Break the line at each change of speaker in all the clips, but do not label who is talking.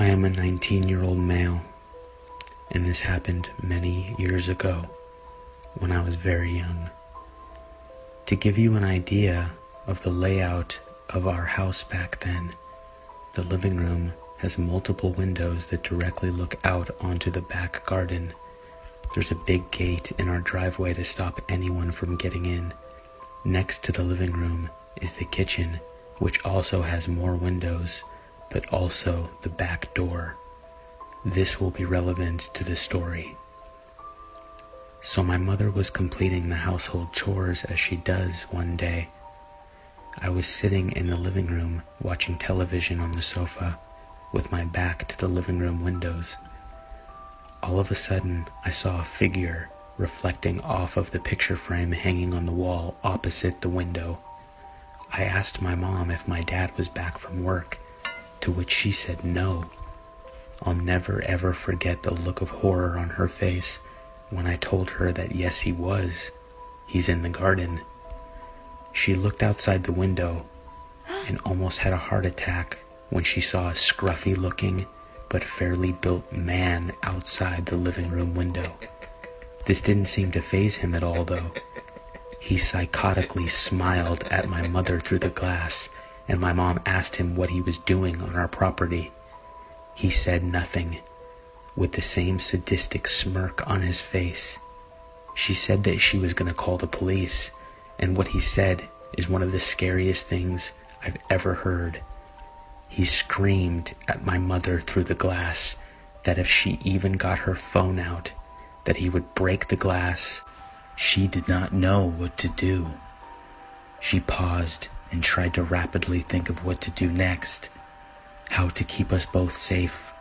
I am a 19 year old male, and this happened many years ago when I was very young. To give you an idea of the layout of our house back then, the living room has multiple windows that directly look out onto the back garden. There's a big gate in our driveway to stop anyone from getting in. Next to the living room is the kitchen, which also has more windows but also the back door. This will be relevant to the story. So my mother was completing the household chores as she does one day. I was sitting in the living room watching television on the sofa with my back to the living room windows. All of a sudden, I saw a figure reflecting off of the picture frame hanging on the wall opposite the window. I asked my mom if my dad was back from work to which she said no. I'll never ever forget the look of horror on her face when I told her that yes, he was. He's in the garden. She looked outside the window and almost had a heart attack when she saw a scruffy looking but fairly built man outside the living room window. This didn't seem to faze him at all, though. He psychotically smiled at my mother through the glass and my mom asked him what he was doing on our property. He said nothing, with the same sadistic smirk on his face. She said that she was going to call the police, and what he said is one of the scariest things I've ever heard. He screamed at my mother through the glass that if she even got her phone out, that he would break the glass. She did not know what to do. She paused and tried to rapidly think of what to do next, how to keep us both safe.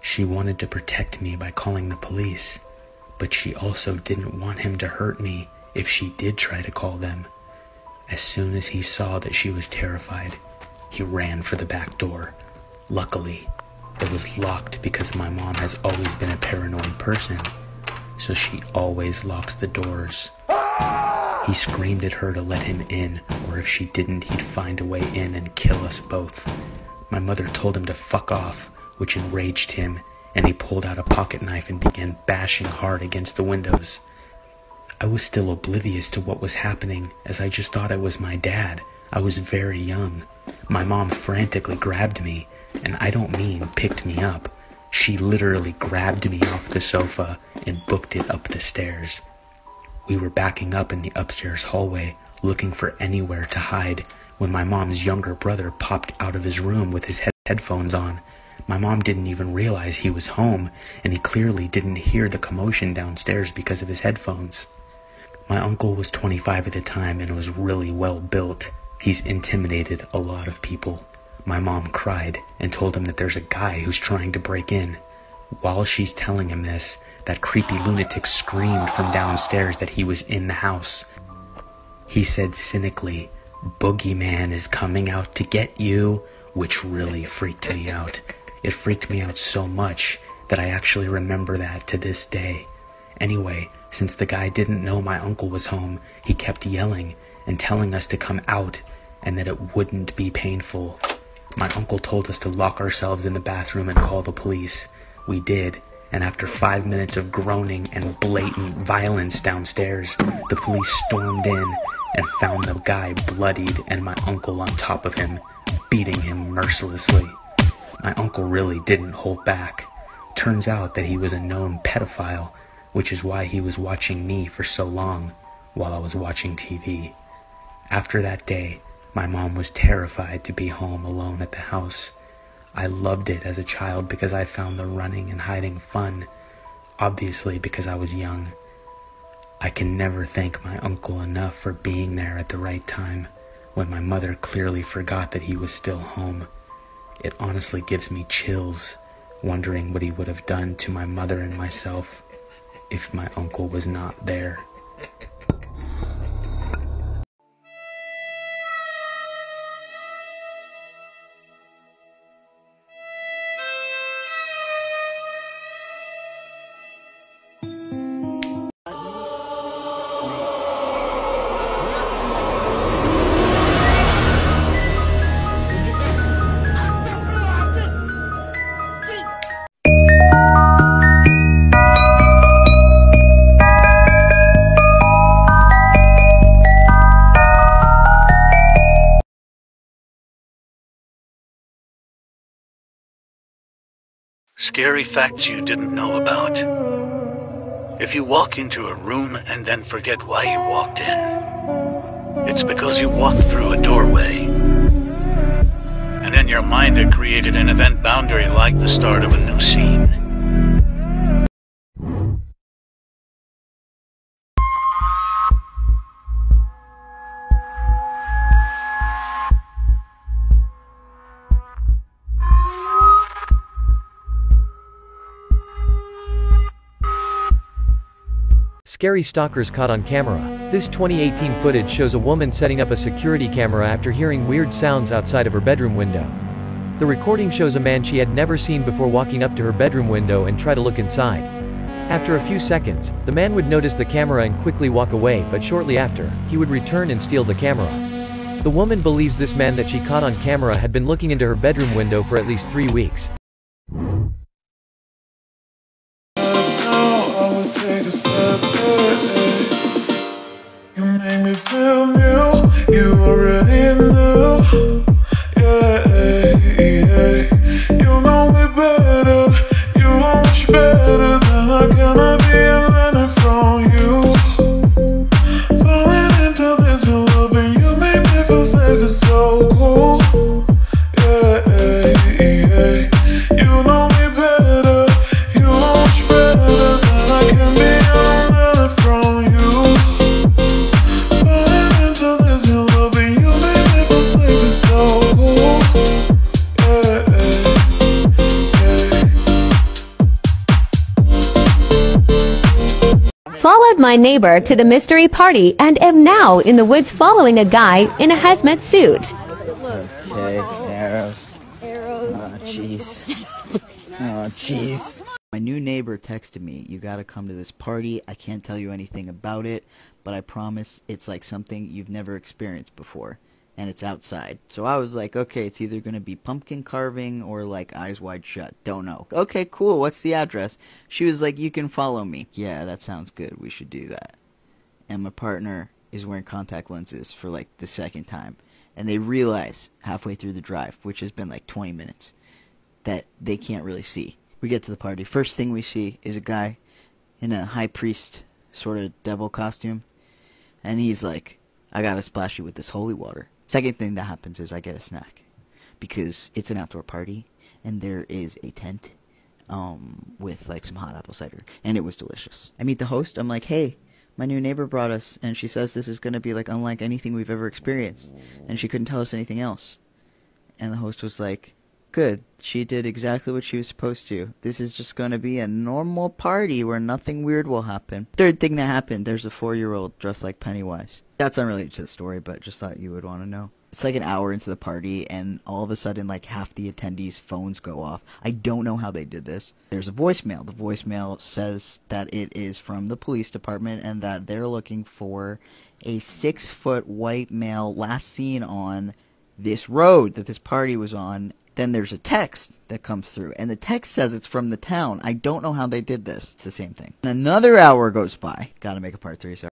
She wanted to protect me by calling the police, but she also didn't want him to hurt me if she did try to call them. As soon as he saw that she was terrified, he ran for the back door. Luckily, it was locked because my mom has always been a paranoid person, so she always locks the doors. He screamed at her to let him in, or if she didn't, he'd find a way in and kill us both. My mother told him to fuck off, which enraged him, and he pulled out a pocket knife and began bashing hard against the windows. I was still oblivious to what was happening, as I just thought it was my dad. I was very young. My mom frantically grabbed me, and I don't mean picked me up. She literally grabbed me off the sofa and booked it up the stairs. We were backing up in the upstairs hallway, looking for anywhere to hide, when my mom's younger brother popped out of his room with his headphones on. My mom didn't even realize he was home, and he clearly didn't hear the commotion downstairs because of his headphones. My uncle was 25 at the time and was really well built. He's intimidated a lot of people. My mom cried and told him that there's a guy who's trying to break in. While she's telling him this, that creepy lunatic screamed from downstairs that he was in the house. He said cynically, Boogeyman is coming out to get you, which really freaked me out. It freaked me out so much that I actually remember that to this day. Anyway, since the guy didn't know my uncle was home, he kept yelling and telling us to come out and that it wouldn't be painful. My uncle told us to lock ourselves in the bathroom and call the police. We did, and after five minutes of groaning and blatant violence downstairs, the police stormed in and found the guy bloodied and my uncle on top of him, beating him mercilessly. My uncle really didn't hold back. Turns out that he was a known pedophile, which is why he was watching me for so long while I was watching TV. After that day, my mom was terrified to be home alone at the house I loved it as a child because I found the running and hiding fun, obviously because I was young. I can never thank my uncle enough for being there at the right time when my mother clearly forgot that he was still home. It honestly gives me chills wondering what he would have done to my mother and myself if my uncle was not there.
Scary facts you didn't know about. If you walk into a room and then forget why you walked in, it's because you walked through a doorway. And in your mind it created an event boundary like the start of a new scene.
Scary stalkers caught on camera. This 2018 footage shows a woman setting up a security camera after hearing weird sounds outside of her bedroom window. The recording shows a man she had never seen before walking up to her bedroom window and try to look inside. After a few seconds, the man would notice the camera and quickly walk away but shortly after, he would return and steal the camera. The woman believes this man that she caught on camera had been looking into her bedroom window for at least three weeks.
You make me feel
my neighbor to the mystery party and am now in the woods following a guy in a hazmat suit.
Okay, arrows. Arrows. Oh, jeez. oh, jeez. My new neighbor texted me, you gotta come to this party. I can't tell you anything about it, but I promise it's like something you've never experienced before and it's outside. So I was like, okay, it's either going to be pumpkin carving or like eyes wide shut. Don't know. Okay, cool. What's the address? She was like, you can follow me. Yeah, that sounds good. We should do that. And my partner is wearing contact lenses for like the second time. And they realize halfway through the drive, which has been like 20 minutes, that they can't really see. We get to the party. First thing we see is a guy in a high priest sort of devil costume. And he's like, I gotta splash you with this holy water. Second thing that happens is I get a snack because it's an outdoor party and there is a tent um, with like some hot apple cider and it was delicious. I meet the host. I'm like, hey, my new neighbor brought us and she says this is going to be like unlike anything we've ever experienced and she couldn't tell us anything else. And the host was like, good. She did exactly what she was supposed to. This is just going to be a normal party where nothing weird will happen. Third thing that happened, there's a four-year-old dressed like Pennywise. That's unrelated to the story, but just thought you would want to know. It's like an hour into the party, and all of a sudden, like half the attendees' phones go off. I don't know how they did this. There's a voicemail. The voicemail says that it is from the police department and that they're looking for a six foot white male last seen on this road that this party was on then there's a text that comes through, and the text says it's from the town. I don't know how they did this. It's the same thing. And another hour goes by. Gotta make a part three, sorry.